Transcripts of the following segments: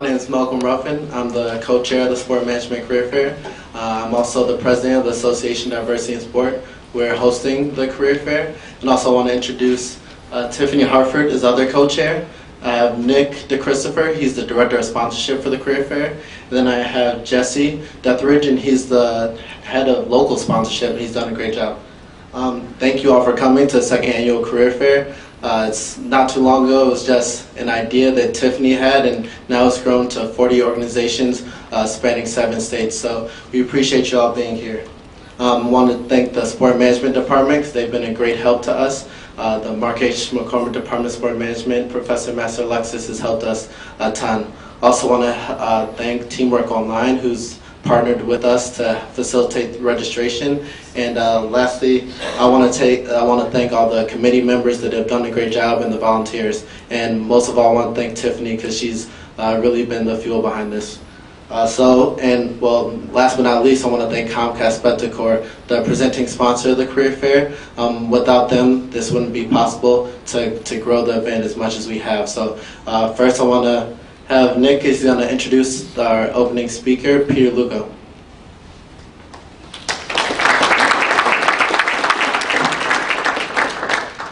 My name is Malcolm Ruffin. I'm the co-chair of the Sport Management Career Fair. Uh, I'm also the president of the Association Diversity in Sport. We're hosting the career fair. And also want to introduce uh, Tiffany Hartford is other co-chair. I have Nick DeChristopher, he's the director of sponsorship for the career fair. And then I have Jesse Dethridge, and he's the head of local sponsorship, and he's done a great job. Um, thank you all for coming to the second annual career fair. Uh, it's not too long ago, it was just an idea that Tiffany had, and now it's grown to 40 organizations uh, spanning seven states. So we appreciate you all being here. Um, want to thank the Sport Management Department because they've been a great help to us. Uh, the Mark H. McCormack Department of Sport Management, Professor Masteralexis has helped us a ton. Also want to uh, thank Teamwork Online, who's partnered with us to facilitate registration. And uh, lastly, I want to take I want to thank all the committee members that have done a great job and the volunteers. And most of all, I want to thank Tiffany because she's uh, really been the fuel behind this. Uh, so, and well, last but not least, I want to thank Comcast Spectacor, the presenting sponsor of the career fair. Um, without them, this wouldn't be possible to, to grow the event as much as we have. So, uh, first, I want to have Nick is going to introduce our opening speaker, Peter Luukko.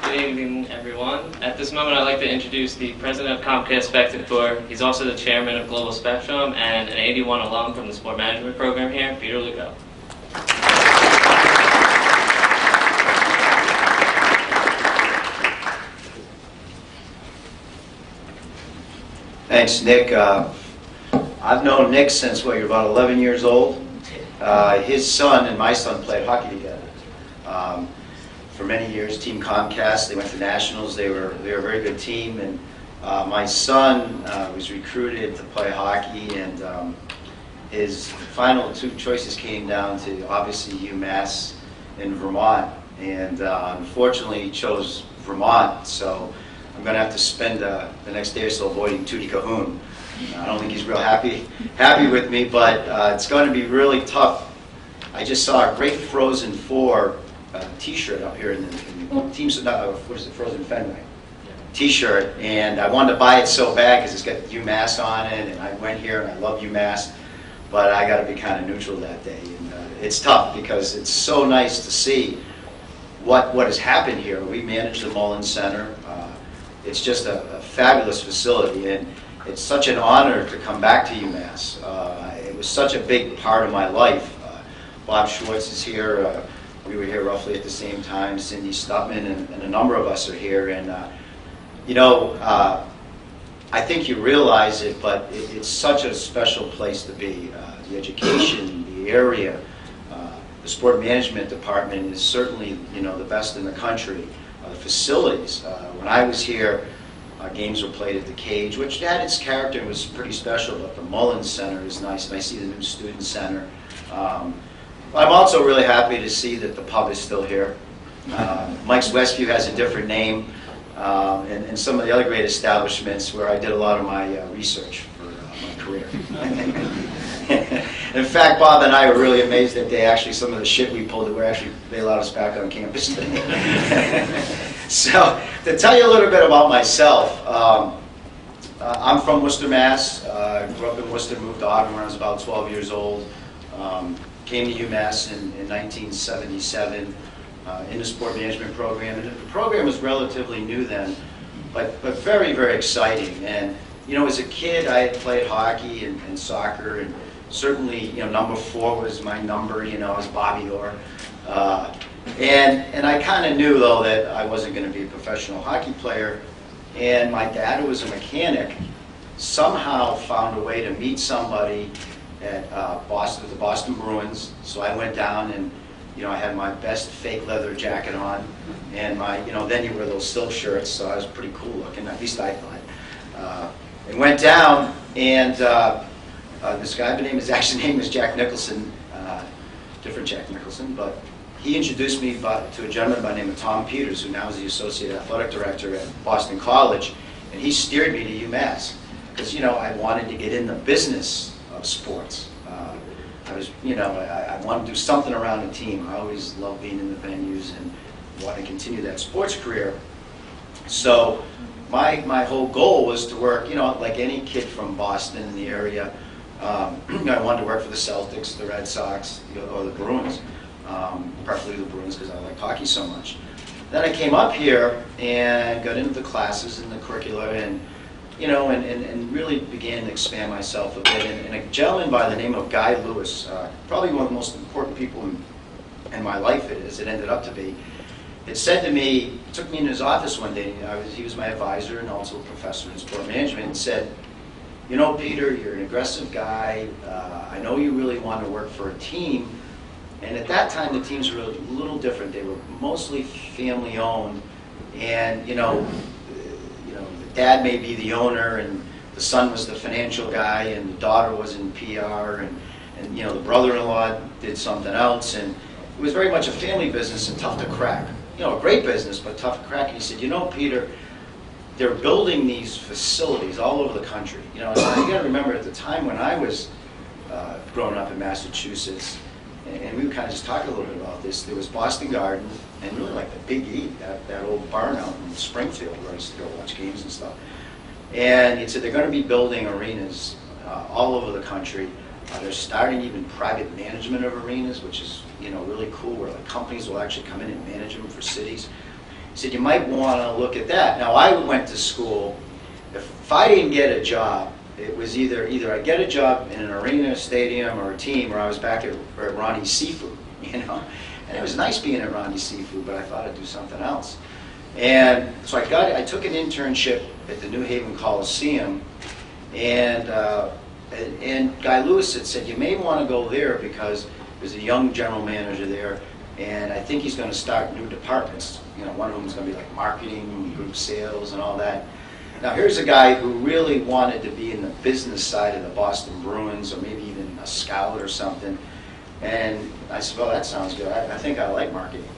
Good evening, everyone. At this moment, I'd like to introduce the president of Comcast Spectacor. He's also the chairman of Global Spectrum and an 81 alum from the sport management program here, Peter Luukko. Thanks, Nick. Uh, I've known Nick since, what, you're about 11 years old? Uh, his son and my son played hockey together. Um, for many years, Team Comcast, they went to nationals. They were, they were a very good team. And uh, my son uh, was recruited to play hockey, and um, his final two choices came down to obviously UMass and Vermont. And uh, unfortunately, he chose Vermont. So I'm going to have to spend uh, the next day or so avoiding Tootie Cahoon. I don't think he's real happy happy with me, but uh, it's going to be really tough. I just saw a great Frozen Four uh, T-shirt up here in the, in the team's not uh, what is it Frozen Fenway T-shirt, and I wanted to buy it so bad because it's got UMass on it, and I went here and I love UMass, but I got to be kind of neutral that day, and uh, it's tough because it's so nice to see what what has happened here. We manage the Mullins Center. It's just a, a fabulous facility, and it's such an honor to come back to UMass. Uh, it was such a big part of my life. Uh, Bob Schwartz is here. Uh, we were here roughly at the same time. Cindy Stutman and, and a number of us are here. And, uh, you know, uh, I think you realize it, but it, it's such a special place to be. Uh, the education, the area, the sport management department is certainly, you know, the best in the country. The facilities. when I was here, uh, games were played at the Cage, which had its character was pretty special, but the Mullins Center is nice, and I see the new Student Center. Um, I'm also really happy to see that the pub is still here. Uh, Mike's Westview has a different name, um, and, and, some of the other great establishments where I did a lot of my uh, research for uh, my career. In fact, Bob and I were really amazed that they actually, some of the shit we pulled, that were actually, they allowed us back on campus today. so, to tell you a little bit about myself, um, uh, I'm from Worcester, Mass. Uh, grew up in Worcester, moved to Auburn when I was about 12 years old. Um, came to UMass in, in 1977 uh, in the sport management program. And the program was relatively new then, but, but very, very exciting. And, you know, as a kid, I had played hockey and, and soccer, and certainly, you know, number four was my number, you know, as Bobby Orr. Uh, and, and I kind of knew, though, that I wasn't going to be a professional hockey player. And my dad, who was a mechanic, somehow found a way to meet somebody at uh, Boston, the Boston Bruins. So I went down and, you know, I had my best fake leather jacket on, and my, you know, then you wear those silk shirts, so I was pretty cool looking. At least I thought. Uh, and went down, and uh, uh this guy, the name is actually name is Jack Nicholson, uh, different Jack Nicholson, but he introduced me by, to a gentleman by the name of Tom Peters, who now is the associate athletic director at Boston College, and he steered me to UMass because you know I wanted to get in the business of sports. Uh, I was, you know, I, I wanted to do something around the team. I always loved being in the venues and want to continue that sports career. So my, my whole goal was to work, you know, like any kid from Boston in the area. Um, I wanted to work for the Celtics, the Red Sox, or the Bruins, um, preferably the Bruins because I like hockey so much. Then I came up here and got into the classes and the curricula and, you know, and, and, and really began to expand myself a bit. And, and a gentleman by the name of Guy Lewis, uh, probably one of the most important people in, in my life as it ended up to be, had said to me, took me in his office one day, was, he was my advisor and also a professor in sport management, and said, you know, Peter, you're an aggressive guy. Uh, I know you really want to work for a team. And at that time, the teams were a little different. They were mostly family owned. And, you know, you know, the dad may be the owner and the son was the financial guy and the daughter was in PR and, and you know, the brother-in-law did something else. And it was very much a family business and tough to crack. You know, a great business, but tough to crack. And he said, you know, Peter, they're building these facilities all over the country. You know, you got to remember at the time when I was uh, growing up in Massachusetts, and, we were kind of just talking a little bit about this. There was Boston Garden, and really like the Big E, that, that old barn out in Springfield where I used to go watch games and stuff. And he said they're going to be building arenas uh, all over the country. Uh, they're starting even private management of arenas, which is you know really cool, where like companies will actually come in and manage them for cities. Said, you might want to look at that. Now, I went to school. If I didn't get a job, it was either either I get a job in an arena, stadium, or a team, or I was back at, at Ronnie's Seafood, you know. And it was nice being at Ronnie's Seafood, but I thought I'd do something else. And so I got, I took an internship at the New Haven Coliseum, and uh, and, and Guy Lewis had said, you may want to go there because there's a young general manager there, and I think he's going to start new departments. You know, one of them is going to be like marketing, group sales, and all that. Now, here's a guy who really wanted to be in the business side of the Boston Bruins, or maybe even a scout or something. And I said, well, that sounds good. I, I think I like marketing.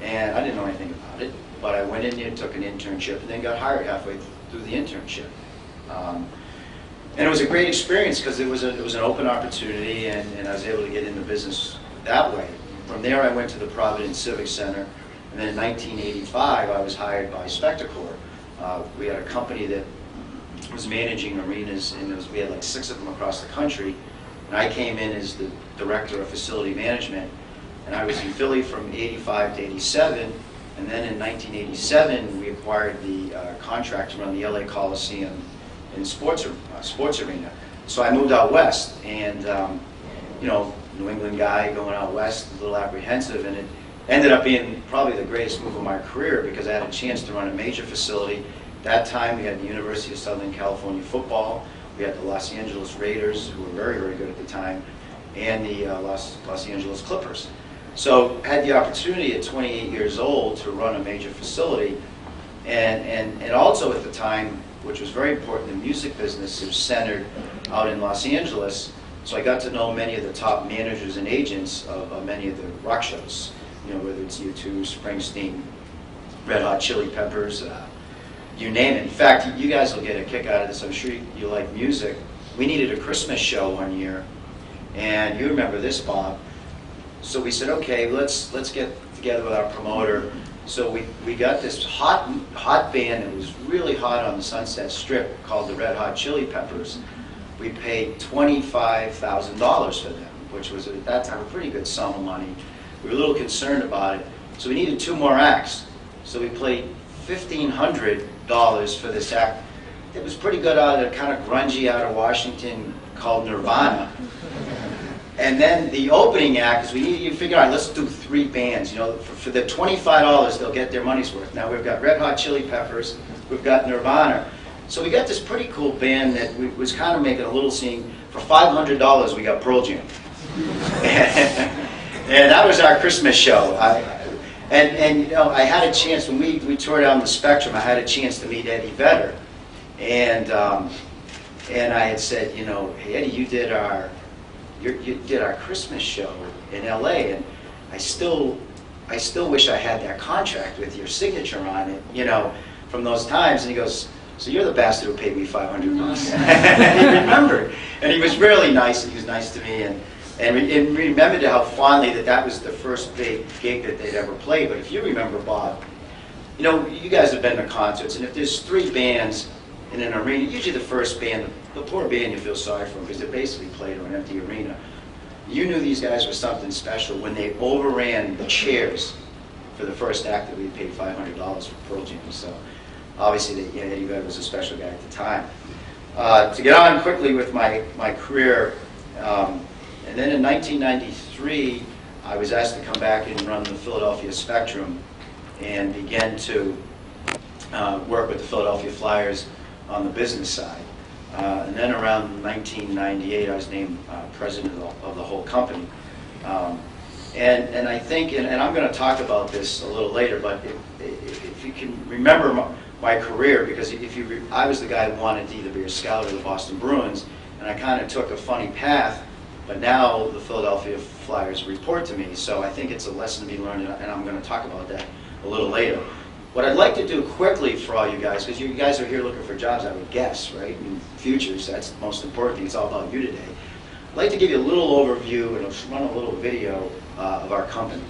And I didn't know anything about it, but I went in there, took an internship, and then got hired halfway through the internship. Um, and it was a great experience because it was a, it was an open opportunity, and, and I was able to get into business that way. From there, I went to the Providence Civic Center, and then in 1985, I was hired by Spectacor. Uh, we had a company that was managing arenas, and was, we had like six of them across the country. And I came in as the director of facility management, and I was in Philly from 85 to 87. And then in 1987, we acquired the uh, contract to run the LA Coliseum in sports, uh, sports arena. So I moved out west, and um, you know, New England guy going out west, a little apprehensive, and it ended up being probably the greatest move of my career because I had a chance to run a major facility. That time we had the University of Southern California football, we had the Los Angeles Raiders, who were very, very good at the time, and the uh, Los, Los Angeles Clippers. So had the opportunity at 28 years old to run a major facility, and, and, and also at the time, which was very important, the music business was centered out in Los Angeles, so I got to know many of the top managers and agents of, of many of the rock shows, you know, whether it's U2, Springsteen, Red Hot Chili Peppers, uh, you name it. In fact, you guys will get a kick out of this. I'm sure you, you like music. We needed a Christmas show one year, and you remember this, Bob. So we said, okay, let's let's get together with our promoter. So we, we got this hot hot band that was really hot on the Sunset Strip called the Red Hot Chili Peppers we paid $25,000 for them, which was at that time a pretty good sum of money. We were a little concerned about it, so we needed two more acts. So we played $1,500 for this act. It was pretty good out of a kind of grungy out of Washington called Nirvana. And then the opening act is we you figure out let's do three bands. You know, for, for the twenty-five dollars they'll get their money's worth. Now we've got Red Hot Chili Peppers, we've got Nirvana. So we got this pretty cool band that we, was kind of making a little scene. For $500, we got Pearl Jam. and that was our Christmas show. I, and, and, you know, I had a chance, when we, we toured down the Spectrum, I had a chance to meet Eddie Vedder. And, um, and I had said, you know, hey, Eddie, you did our, you did our Christmas show in L.A., and I still, I still wish I had that contract with your signature on it, you know, from those times. And he goes, so you're the bastard who paid me 500 bucks. and he remembered. And he was really nice. and He was nice to me. And, and, re- and remembered how fondly that that was the first big gig that they'd ever played. But if you remember, Bob, you know, you guys have been to concerts, and if there's three bands in an arena, usually the first band, the poor band you feel sorry for because they basically played to an empty arena. You knew these guys were something special when they overran the chairs for the first act that we paid $500 for Pearl Jam. So obviously, that, yeah, Eddie Vedder was a special guy at the time. Uh, to get on quickly with my, my career, um, and then in 1993, I was asked to come back and run the Philadelphia Spectrum and began to uh, work with the Philadelphia Flyers on the business side. Uh, and then around 1998, I was named uh, president of the, of the whole company. Um, and, and I think, and, and I'm going to talk about this a little later, but if, if you can remember my, career, because if you, I was the guy who wanted to either be a scout or the Boston Bruins, and I kind of took a funny path, but now the Philadelphia Flyers report to me, so I think it's a lesson to be learned, and and I'm going to talk about that a little later. What I'd like to do quickly for all you guys, because you guys are here looking for jobs, I would guess, right? In futures, that's the most important thing. It's all about you today. I'd like to give you a little overview and run a little video uh, of our company.